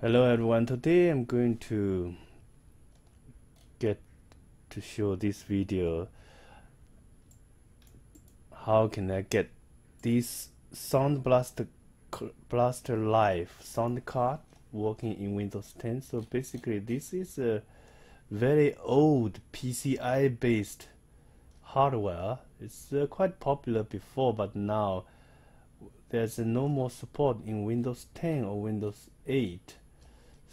Hello everyone, today I'm going to get to show this video. How can I get this Sound Blaster Blaster Live sound card working in Windows 10 so basically this is a very old PCI based hardware. It's uh, quite popular before but now there's no more support in Windows 10 or Windows 8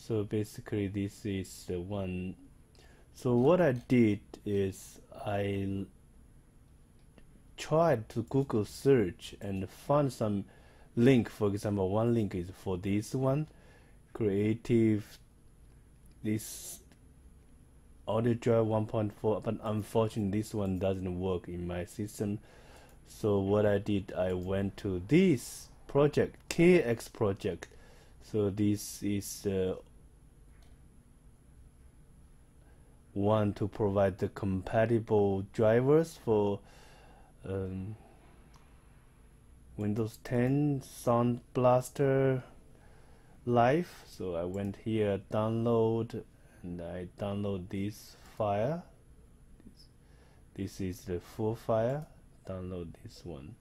so basically this is the one. So what I did is I tried to Google search and found some link. For example one link is for this one. Creative this audio drive 1.4 but unfortunately this one doesn't work in my system. So what I did I went to this project KX project. So this is the one to provide the compatible drivers for um, Windows 10 Sound Blaster Live. So I went here download and I download this file. This is the full file. Download this one.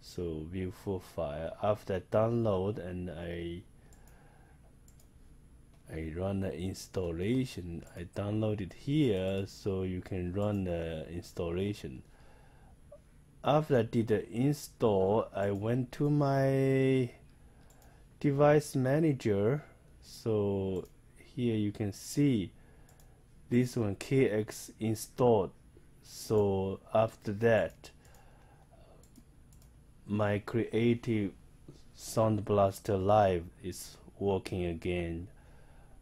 So view full file. After download and I I run the installation. I download it here so you can run the installation. After I did the install I went to my device manager. So here you can see this one KX installed. So after that my creative sound blaster live is working again